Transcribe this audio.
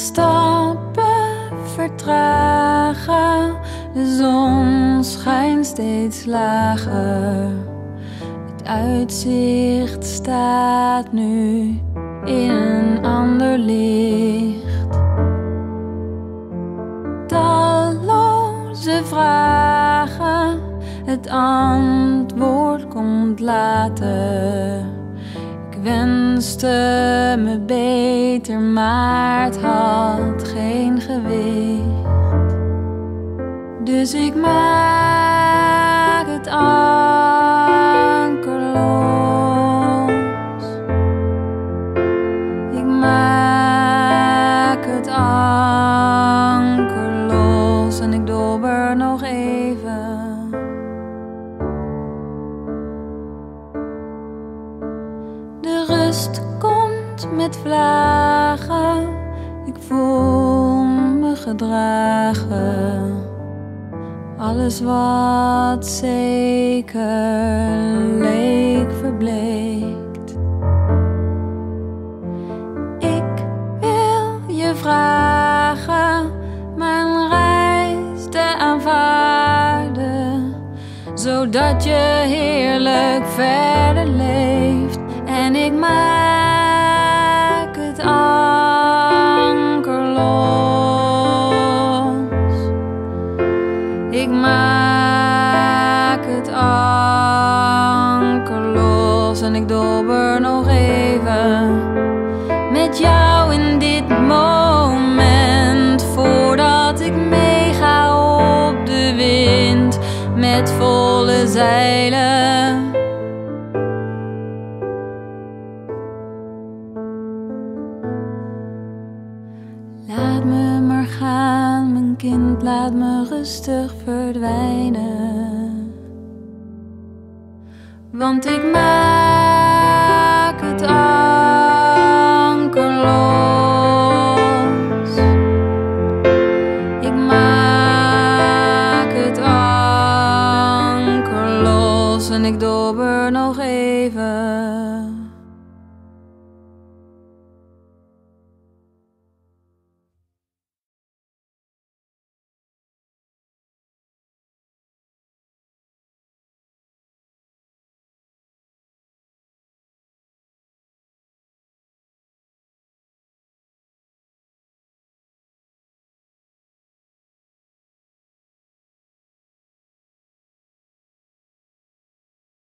stappen vertragen. De zon schijnt steeds lager. Het uitzicht staat nu in een ander licht. Talloze vragen, het antwoord komt later. Ik wenste me beter, maar het had geen gewicht. Dus ik maak het anker los. Ik maak het anker los en ik dobber nog even. Komt met vlagen. Ik voel me gedragen. Alles wat zeker leek verbleekt. Ik wil je vragen mijn reis te aanvaarden, zodat je heerlijk verder jou in dit moment voordat ik meega op de wind met volle zeilen. Laat me maar gaan, mijn kind, laat me rustig verdwijnen. Want ik maak het af. nog.